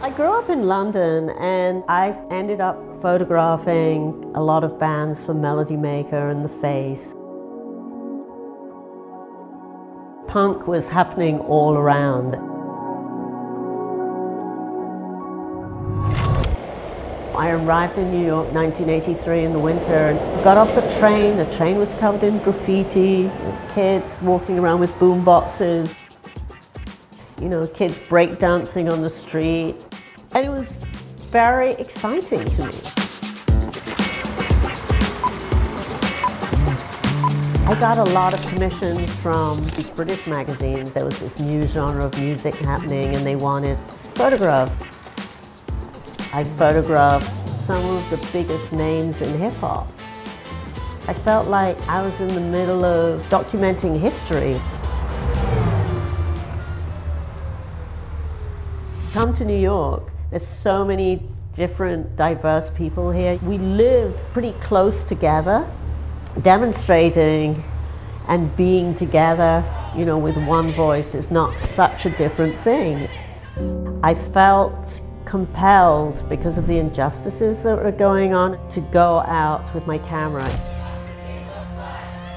I grew up in London and I've ended up photographing a lot of bands for Melody Maker and The Face. Punk was happening all around. I arrived in New York 1983 in the winter and got off the train. The train was covered in graffiti, kids walking around with boom boxes, you know, kids breakdancing on the street. And it was very exciting to me. I got a lot of commissions from these British magazines. There was this new genre of music happening and they wanted photographs. I photographed some of the biggest names in hip hop. I felt like I was in the middle of documenting history. Come to New York, there's so many different diverse people here. We live pretty close together, demonstrating and being together, you know, with one voice is not such a different thing. I felt compelled because of the injustices that were going on to go out with my camera.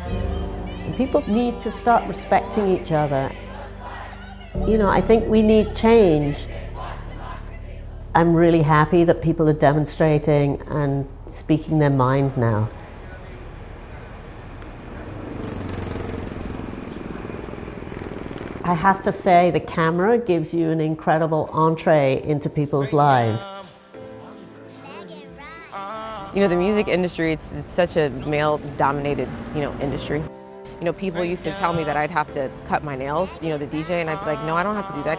And people need to start respecting each other. You know, I think we need change. I'm really happy that people are demonstrating and speaking their mind now. I have to say the camera gives you an incredible entree into people's lives. You know, the music industry, it's, it's such a male-dominated, you know, industry. You know, people used to tell me that I'd have to cut my nails, you know, the DJ, and I'd be like, no, I don't have to do that.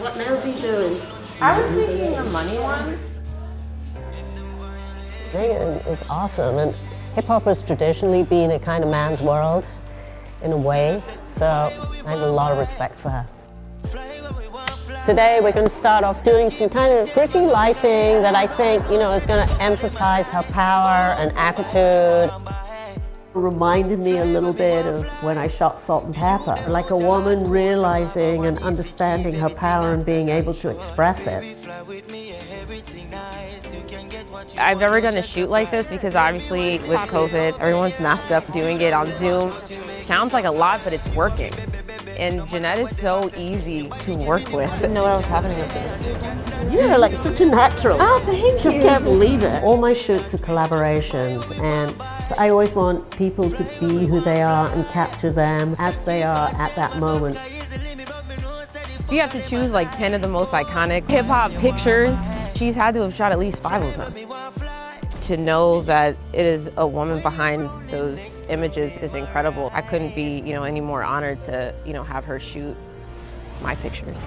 What nails are you doing? I was making the money one. Megan is awesome, and hip hop has traditionally been a kind of man's world in a way, so I have a lot of respect for her. Today we're going to start off doing some kind of gritty lighting that I think, you know, is going to emphasize her power and attitude. Reminded me a little bit of when I shot Salt-N-Pepa, like a woman realizing and understanding her power and being able to express it. I've never done a shoot like this because obviously with COVID, everyone's masked up doing it on Zoom. Sounds like a lot, but it's working. And Janette is so easy to work with. I didn't know what was happening with you. You're like such a natural. Oh, thank you. I can't believe it. All my shoots are collaborations and I always want people to be who they are and capture them as they are at that moment. If you have to choose like 10 of the most iconic hip hop pictures, she's had to have shot at least five of them. To know that it is a woman behind those images is incredible. I couldn't be, you know, any more honored to, you know, have her shoot my pictures.